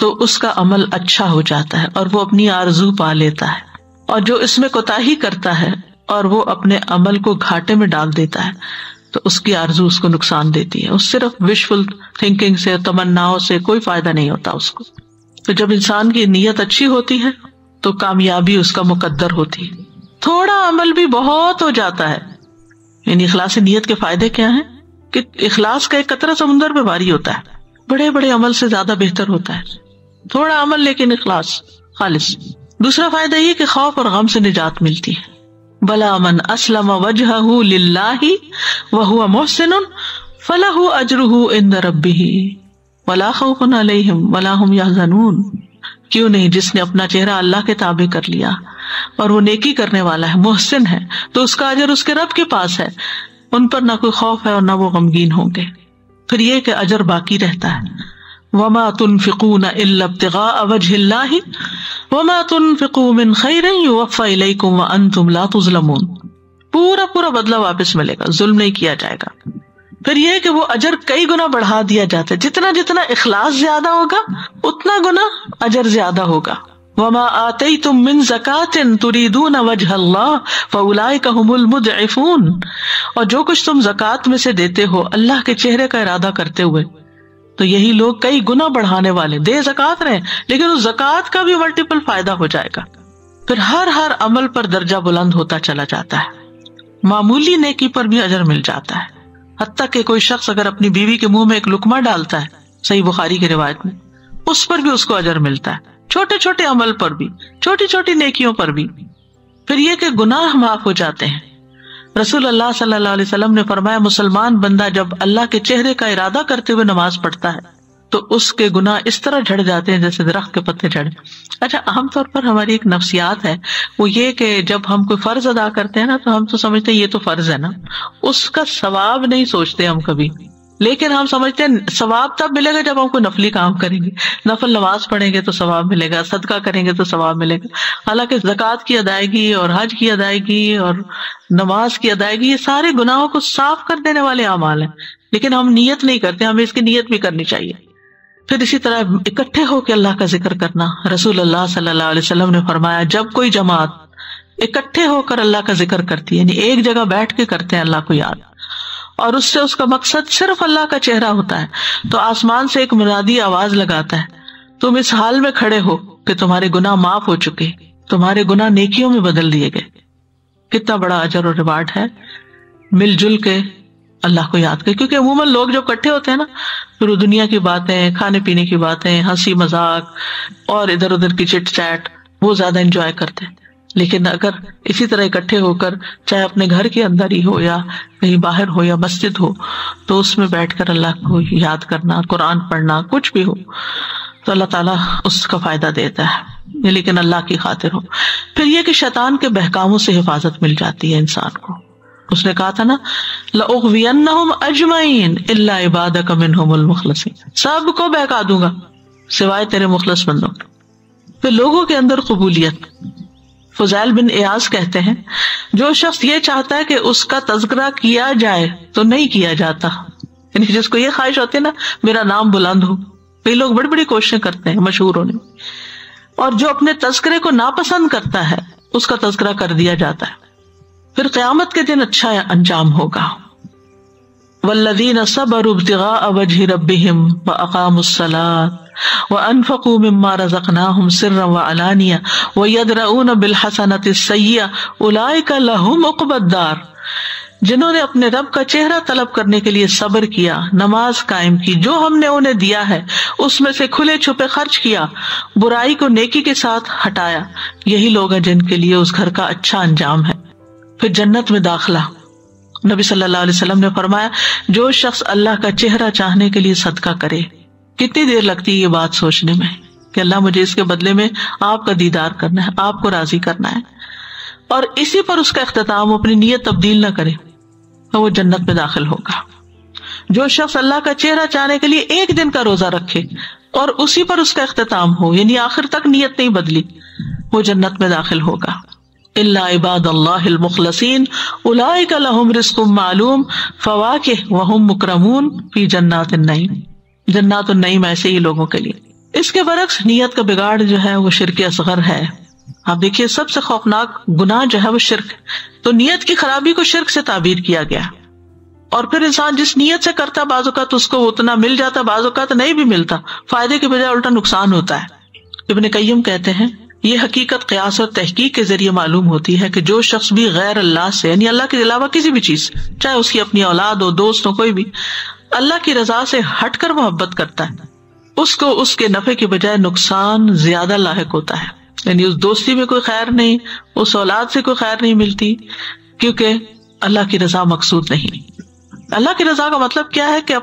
तो उसका अमल अच्छा हो जाता है और वो अपनी आरज़ू पा लेता है। और जो इसमें कोताही करता है और वो अपने अमल को घाटे में डाल देता है तो उसकी आरज़ू उसको नुकसान देती है। उस सिर्फ़ विशफुल थिंकिंग से, तमन्नाओं से कोई फ़ायदा नहीं होता उसको। तो जब इंसान की नीयत अच्छी होती है तो कामयाबी उसका मुकद्दर होती है। थोड़ा अमल भी बहुत हो जाता है। यानी इखलास नीयत के फ़ायदे क्या हैं? कि इखलास का एक कतरा समुन्द्र में भारी होता है। बड़े बड़े अमल से ज़्यादा बेहतर होता है। थोड़ा अमल लेकिन इखलास खालिश दूसरा फ़ायदा ये कि खौफ और गम से निजात मिलती है। बला अमन असलम वजह वह मोहसिन फलाहू अजरुहू इन रबी वला क्यों नहीं, जिसने अपना चेहरा अल्लाह के ताबे कर लिया, और वो नेकी करने वाला है, मोहसिन है तो उसका अजर उसके रब के पास है। उन पर ना कोई खौफ है और ना वो गमगीन होंगे। फिर ये कि अजर बाकी रहता है। वमा तुन फिकून इल्तगा अवजहिल्लाही वमा तुन फिकूमिन खैरकुम तुम ला तुजलमून. पूरा पूरा बदला वापस मिलेगा, जुल्म नहीं किया जाएगा। फिर यह कि वो अजर कई गुना बढ़ा दिया जाता है। जितना जितना इखलास ज़्यादा होगा, उतना गुना अजर ज़्यादा होगा। वमा आते तुम मिन जक़ातिन तुरीदून वजह फ़उलाई मुदफ़ून और जो कुछ तुम जक़ात में से देते हो, अल्लाह के चेहरे का इरादा करते हुए तो यही लोग कई गुना बढ़ाने वाले। दे जक़ात रहे, लेकिन उस जक़ात का भी मल्टीपल फ़ायदा हो जाएगा। फिर हर हर अमल पर दर्जा बुलंद होता चला जाता है। मामूली नेकी पर भी अजर मिल जाता है। हती के कोई शख्स अगर अपनी बीवी के मुँह में एक लुकमा डालता है, सही बुखारी की रिवायत में, उस पर भी उसको अजर मिलता है। छोटे छोटे अमल पर भी छोटी छोटी नेकियों पर भी। फिर ये कि गुनाह माफ़ हो जाते हैं। रसूल अल्लाह वसल्लम ने फरमाया, मुसलमान बंदा जब अल्लाह के चेहरे का इरादा करते हुए नमाज़ पढ़ता है तो उसके गुना इस तरह झड़ जाते हैं जैसे दरख्त के पत्ते झड़ अच्छा आमतौर पर हमारी एक नफसियात है, वो ये कि जब हम कोई फ़र्ज़ अदा करते हैं ना तो हम तो समझते हैं ये तो फ़र्ज़ है ना। उसका सवाब नहीं सोचते हम कभी। लेकिन हम समझते हैं, सवाब तब मिलेगा जब हम कोई नफली काम करेंगे। नफल नमाज़ पढ़ेंगे तो सवाब मिलेगा, सदका करेंगे तो सवाब मिलेगा। हालाँकि जक़ात की अदायगी और हज की अदायगी और नमाज़ की अदायगी, ये सारे गुनाहों को साफ़ कर देने वाले अमाल हैं। लेकिन हम नियत नहीं करते, हमें इसकी नियत भी करनी चाहिए। फिर इसी तरह इकट्ठे होकर अल्लाह का ज़िक्र करना। रसूल अल्लाह सल्लल्लाहु अलैहि वसल्लम ने फरमाया, जब कोई जमात इकट्ठे होकर अल्लाह का ज़िक्र करती है, यानी एक जगह बैठ के करते हैं, अल्लाह को याद। और उससे उसका मकसद सिर्फ़ अल्लाह का चेहरा होता है। तो आसमान से एक मुनादी आवाज़ लगाता है। तुम इस हाल में खड़े हो कि तुम्हारे गुनाह माफ़ हो चुके, तुम्हारे गुनाह नेकियों में बदल दिए गए। कितना बड़ा अजर और रिवार्ड है। मिलजुल के अल्लाह को याद कर, क्योंकि अमूमन लोग जब इकट्ठे होते हैं ना फिर दुनिया की बातें, खाने पीने की बातें, हँसी मज़ाक और इधर उधर की चिट चैट वो ज़्यादा इंजॉय करते हैं। लेकिन अगर इसी तरह इकट्ठे होकर चाहे अपने घर के अंदर ही हो या कहीं बाहर हो या मस्जिद हो तो उसमें बैठकर अल्लाह को याद करना, कुरान पढ़ना, कुछ भी हो तो अल्लाह ताला उसका फ़ायदा देता है। लेकिन अल्लाह की खातिर हो। फिर यह कि शैतान के बहकामों से हिफाजत मिल जाती है इंसान को। उसने कहा था ना अजमैन इबादक सबको बहका दूँगा, सिवाय तेरे मुखलस बंदों फिर लोगों के अंदर कबूलियत। फजैल बिन एयाज कहते हैं, जो शख्स ये चाहता है कि उसका तस्करा किया जाए तो नहीं किया जाता। यानी जिसको ये ख्वाहिश होती है ना, मेरा नाम बुलंद हो। कई लोग बड़ी बड़ी कोशिशें करते हैं, मशहूर होने। और जो अपने तस्करे को नापसंद करता है, उसका तस्करा कर दिया जाता है। फिर क्यामत के दिन अच्छा अंजाम होगा। वल्लदीन सबर वजह रबिम व अकामसलात व अनफ़ू मम्मा रज़क़नाहुम सिर्रा व अलानिया व यदरऊन बिल हसनत सय्या उलाइका लहुम उक़बद्दार जिन्होंने अपने रब का चेहरा तलब करने के लिए सब्र किया, नमाज़ कायम की, जो हमने उन्हें दिया है, उसमें से खुले छुपे खर्च किया, बुराई को नेकी के साथ हटाया। यही लोग हैं जिनके लिए उस घर का अच्छा अंजाम है। फिर जन्नत में दाखला। नबी सल्लल्लाहु अलैहि वसल्लम ने फरमाया, जो शख्स अल्लाह का चेहरा चाहने के लिए सदका करे, कितनी देर लगती है ये बात सोचने में कि अल्लाह मुझे इसके बदले में आपका दीदार करना है, आपको राज़ी करना है। और इसी पर उसका अख्ताम अपनी नीयत तब्दील ना करे तो वो जन्नत में दाखिल होगा। जो शख्स अल्लाह का चेहरा चाहने के लिए एक दिन का रोजा रखे और उसी पर उसका अख्ताम हो, यानी आखिर तक नीयत नहीं बदली, वो जन्नत में दाखिल होगा। इबादल्लामुखलसिन उलाइकलहुम रिस्कुम मालूम फवाके वहुम मुकरमून फ़ी जन्नात नईम। जन्नात नईम ऐसे ही लोगों के लिए। इसके बरक्स नीयत का बिगाड़ जो है, वो शिरक असगर है। आप देखिए, सबसे खौफनाक गुनाह जो है, वो शिरक। तो नीयत की खराबी को शिरक से ताबीर किया गया। और फिर इंसान जिस नीयत से करता बाजू का तो उसको उतना मिल जाता बाजू का तो नहीं भी मिलता, फ़ायदे के बजाय उल्टा नुकसान होता है। इबन कय्यम कहते हैं ये हकीकत क्यास और तहकीक के ज़रिए मालूम होती है कि जो शख्स भी गैर अल्लाह से, यानी अल्लाह के अलावा किसी भी चीज़, चाहे उसकी अपनी औलाद हो, दोस्त हो, कोई भी, अल्लाह की रजा से हटकर मोहब्बत करता है। उसको, उसके नफे के बजाय नुकसान ज़्यादा लाक होता है। यानी उस दोस्ती में कोई खैर नहीं, उस औलाद से कोई खैर नहीं मिलती, क्योंकि अल्लाह की रजा मकसूद नहीं। अल्लाह की रजा का मतलब क्या है कि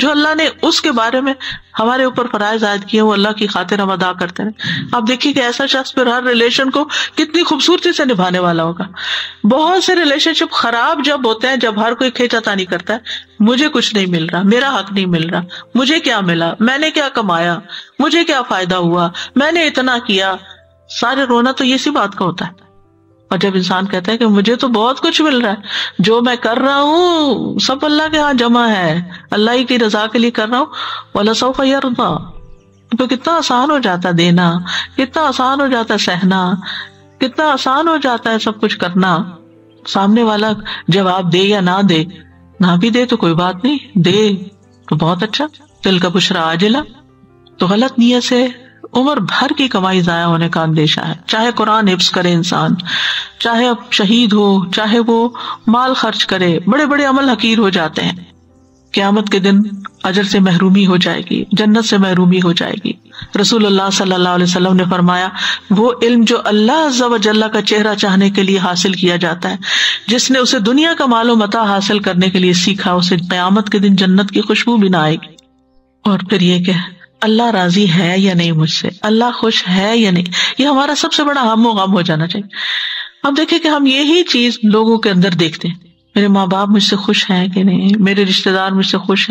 जो अल्लाह ने उसके बारे में हमारे ऊपर फराज आयद किए वो अल्लाह की खातिर हम अदा करते रहे आप देखिए कि ऐसा शख्स फिर हर रिलेशन को कितनी खूबसूरती से निभाने वाला होगा। बहुत से रिलेशनशिप खराब जब होते हैं, जब हर कोई खेचातानी करता है, मुझे कुछ नहीं मिल रहा, मेरा हक नहीं मिल रहा, मुझे क्या मिला, मैंने क्या कमाया, मुझे क्या फ़ायदा हुआ, मैंने इतना किया। सारे रोना तो ये सी बात का होता है। और जब इंसान कहता है कि मुझे तो बहुत कुछ मिल रहा है, जो मैं कर रहा हूँ, सब अल्लाह के यहाँ जमा है। अल्लाह की रजा के लिए कर रहा हूँ। वाला यरदा। तो कितना आसान हो जाता देना, कितना आसान हो जाता सहना, कितना आसान हो जाता है सब कुछ करना। सामने वाला जवाब दे या ना दे, ना भी दे तो कोई बात नहीं, दे तो बहुत अच्छा। दिल का बुशरा आजिला तो गलत नीयत से उम्र भर की कमाई जाया होने का अंदेशा है। चाहे कुरान हिफ्स करे इंसान, चाहे अब शहीद हो, चाहे वो माल खर्च करे बड़े बड़े अमल हकीर हो जाते हैं। क्यामत के दिन अजर से महरूमी हो जाएगी, जन्नत से महरूमी हो जाएगी। रसूल वसल्लम ने फरमाया, वो इल्म जो अल्लाह जल्ला का चेहरा चाहने के लिए हासिल किया जाता है, जिसने उसे दुनिया का मालो मता हासिल करने के लिए सीखा, उसे क्यामत के दिन जन्नत की खुशबू भी ना आएगी। और फिर ये क्या अल्लाह राज़ी है या नहीं मुझसे? अल्लाह खुश है या नहीं? ये हमारा सबसे बड़ा हम गम हो जाना चाहिए। अब देखें कि हम यही चीज़ लोगों के अंदर देखते हैं। मेरे माँ बाप मुझसे खुश हैं कि नहीं? मेरे रिश्तेदार मुझसे खुश हैं।